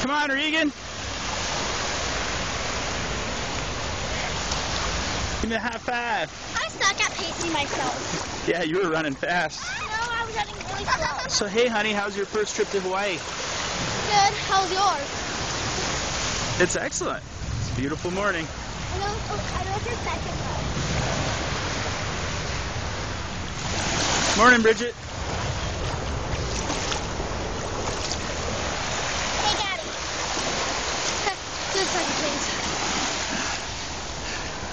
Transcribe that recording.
Come on, Regan. Give me a high five. I suck at pacing myself. Yeah, you were running fast. No, I was running really slow. So, hey, honey, how's your first trip to Hawaii? Good. How's yours? It's excellent. It's a beautiful morning. I know, I know it's your second one. Morning, Bridget. Looks like